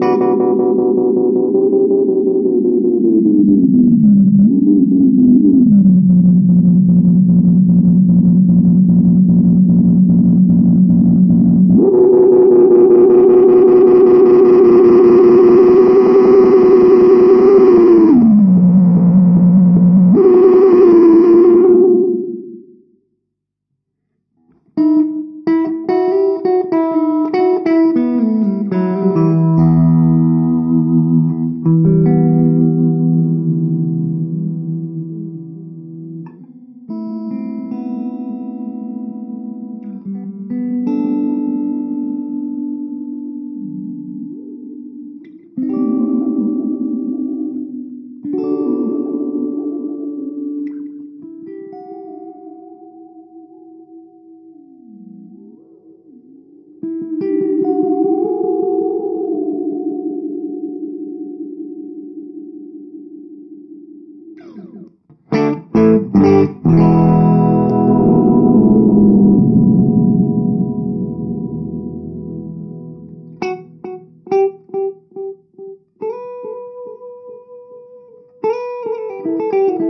Música